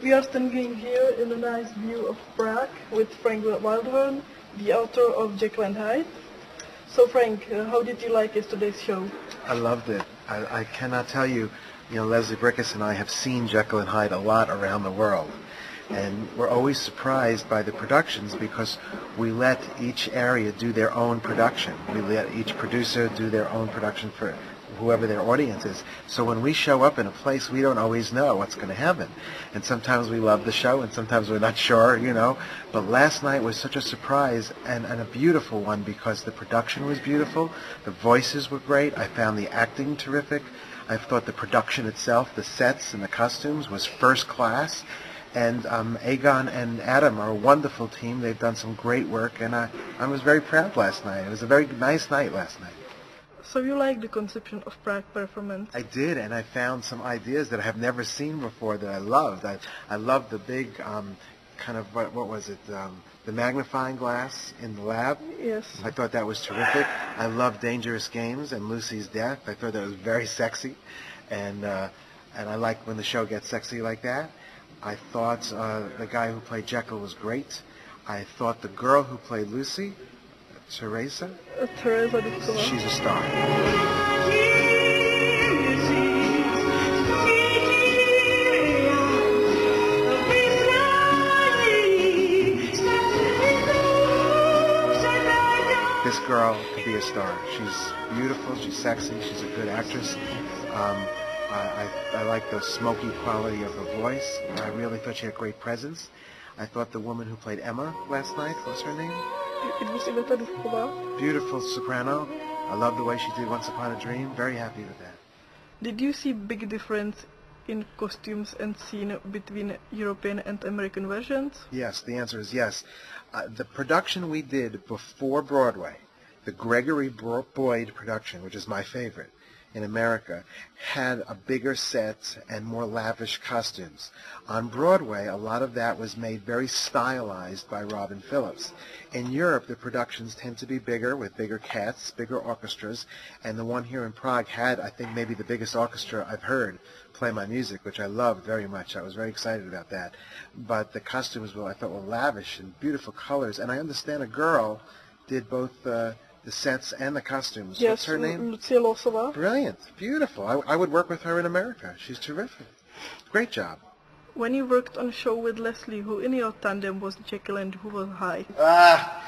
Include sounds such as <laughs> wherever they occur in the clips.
We are standing here in a nice view of Prague with Frank Wildhorn, the author of Jekyll and Hyde. So Frank, uh, how did you like yesterday's show? I loved it. I, I cannot tell you, you know, Leslie Bricusse and I have seen Jekyll and Hyde a lot around the world. And we're always surprised by the productions because we let each area do their own production. We let each producer do their own production for whoever their audience is. So when we show up in a place, we don't always know what's going to happen. And sometimes we love the show, and sometimes we're not <laughs> sure, you know. But last night was such a surprise and, and a beautiful one because the production was beautiful, the voices were great, I found the acting terrific. I thought the production itself, the sets and the costumes was first class. And um, Egon and Adam are a wonderful team. They've done some great work, and I, I was very proud last night. It was a very nice night last night. So you like the conception of Prague performance? I did, and I found some ideas that I have never seen before that I loved. I, I loved the big um, kind of, what, what was it, um, the magnifying glass in the lab. Yes. I thought that was terrific. I loved Dangerous Games and Lucy's Death. I thought that was very sexy, and uh, and I like when the show gets sexy like that. I thought uh, the guy who played Jekyll was great. I thought the girl who played Lucy Teresa? Uh, Teresa. She's a star. This girl could be a star. She's beautiful, she's sexy, she's a good actress. Um, I, I, I like the smoky quality of her voice. I really thought she had great presence. I thought the woman who played Emma last night, what's her name? It was Iveta Dubkova. Beautiful soprano. I love the way she did Once Upon a Dream. Very happy with that. Did you see big difference in costumes and scene between European and American versions? Yes, the answer is yes. Uh, the production we did before Broadway, the Gregory Boyd production, which is my favorite, in America had a bigger set and more lavish costumes. On Broadway, a lot of that was made very stylized by Robin Phillips. In Europe, the productions tend to be bigger with bigger casts, bigger orchestras, and the one here in Prague had, I think, maybe the biggest orchestra I've heard play my music, which I loved very much. I was very excited about that. But the costumes, well, I thought were lavish and beautiful colors, and I understand a girl did both uh, the sets and the costumes. Yes, What's her name? Lucia Losova. Brilliant. Beautiful. I, I would work with her in America. She's terrific. Great job. When you worked on a show with Leslie, who in your tandem was Jekyll and who was Hyde? Ah,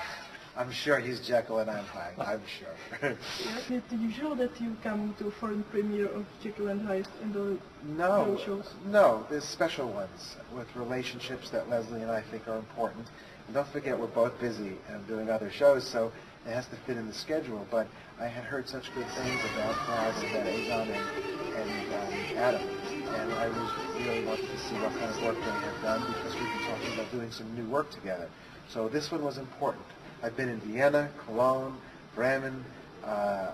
I'm sure he's Jekyll and I'm Hyde. I'm sure. Is it usual that you come to a foreign premiere of Jekyll and Hyde in the no, shows? no. There's special ones with relationships that Leslie and I think are important. And don't forget, we're both busy and doing other shows, so it has to fit in the schedule. But I had heard such good things about Klaus about Egon and, and um, Adam, and I was really wanted to see what kind of work they had done because we've been talking about doing some new work together. So this one was important. I've been in Vienna, Cologne, Bremen, uh,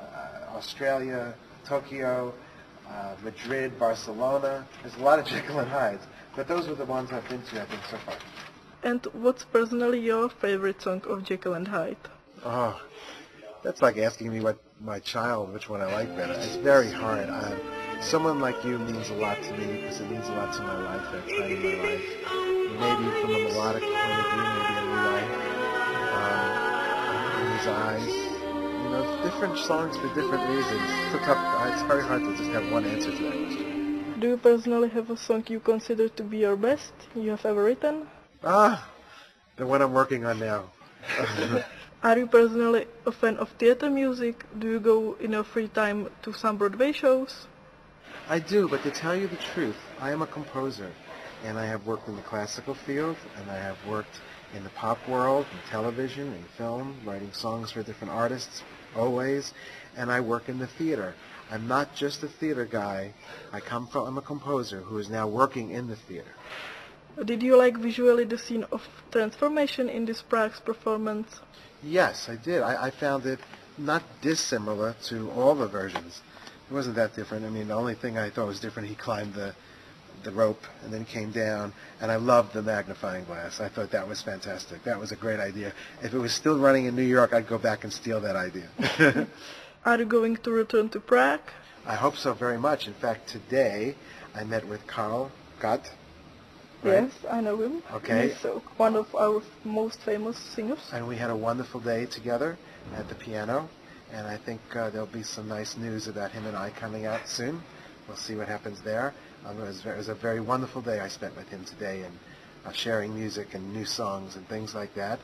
Australia, Tokyo, uh, Madrid, Barcelona. There's a lot of Jekyll and Hydes, but those were the ones I've been to, I think, so far. And what's personally your favorite song of Jekyll and Hyde? Oh, that's like asking me what my child, which one I like better. It's very hard. Uh, someone like you means a lot to me because it means a lot to my life at a time in my life. Maybe from a melodic point of view, maybe a new life. Um, in his eyes. You know, different songs for different reasons. It's, a tough, it's very hard to just have one answer to that question. Do you personally have a song you consider to be your best you have ever written? Ah, the one I'm working on now. <laughs> Are you personally a fan of theater music? Do you go in your free time to some Broadway shows? I do, but to tell you the truth, I am a composer, and I have worked in the classical field, and I have worked in the pop world, in television, in film, writing songs for different artists, always, and I work in the theater. I'm not just a theater guy. I come from, I'm a composer who is now working in the theater. Did you like visually the scene of transformation in this Prague's performance? Yes, I did. I, I found it not dissimilar to all the versions. It wasn't that different. I mean, the only thing I thought was different, he climbed the the rope and then came down, and I loved the magnifying glass. I thought that was fantastic. That was a great idea. If it was still running in New York, I'd go back and steal that idea. <laughs> Are you going to return to Prague? I hope so very much. In fact, today I met with Karl Gott, right? Yes, I know him. Okay. He's uh, one of our most famous singers. And we had a wonderful day together at the piano, and I think uh, there'll be some nice news about him and I coming out soon. We'll see what happens there. Um, it, was very, it was a very wonderful day I spent with him today, and uh, sharing music and new songs and things like that.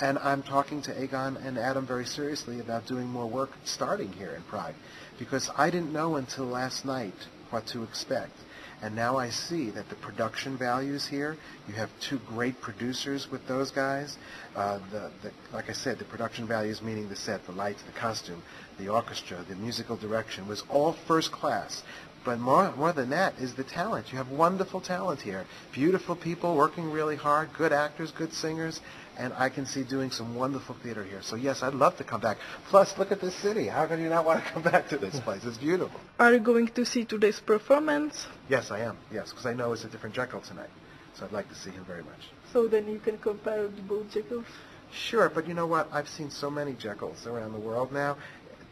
And I'm talking to Egon and Adam very seriously about doing more work starting here in Prague, because I didn't know until last night what to expect. And now I see that the production values here, you have two great producers with those guys. Uh, the, the, like I said, the production values meaning the set, the lights, the costume, the orchestra, the musical direction was all first class. But more, more than that is the talent. You have wonderful talent here. Beautiful people working really hard, good actors, good singers, and I can see doing some wonderful theater here. So yes, I'd love to come back. Plus, look at this city. How can you not want to <laughs> come back to this place? It's beautiful. Are you going to see today's performance? Yes, I am. Yes, because I know it's a different Jekyll tonight. So I'd like to see him very much. So then you can compare the both Jekylls. Sure, but you know what? I've seen so many Jekylls around the world now.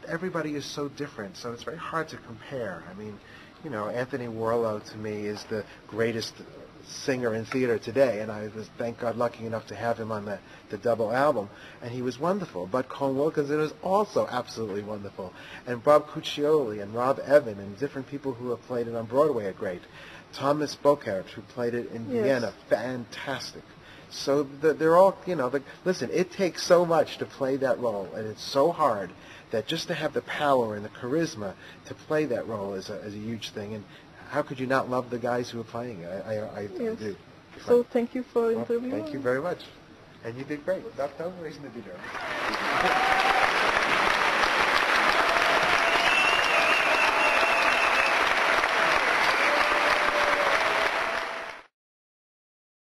Everybody is so different, so it's very hard to compare. I mean, you know, Anthony Warlow to me is the greatest singer in theater today, and I was, thank God, lucky enough to have him on the, the double album, and he was wonderful. But Colm Wilkinson is also absolutely wonderful, and Bob Cuccioli and Rob Evan and different people who have played it on Broadway are great. Thomas Borchert, who played it in Yes. Vienna, fantastic. So the, they're all, you know, the, listen, it takes so much to play that role, and it's so hard that just to have the power and the charisma to play that role is a, is a huge thing. And how could you not love the guys who are playing it? I, I, I, I do. So thank you for Well, interviewing. thank you very much. And you did great. No, no reason to be nervous. <laughs>